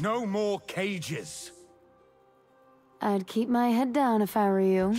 No more cages. I'd keep my head down if I were you.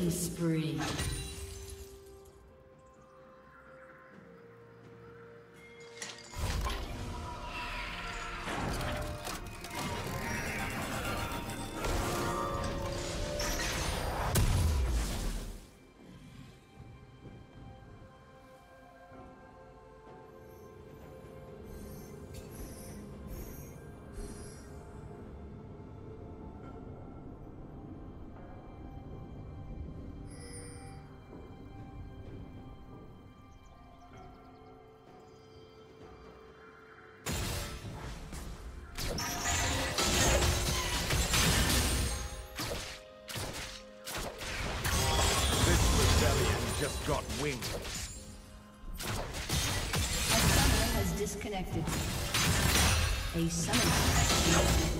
Killing spree. Disconnected. A summoner has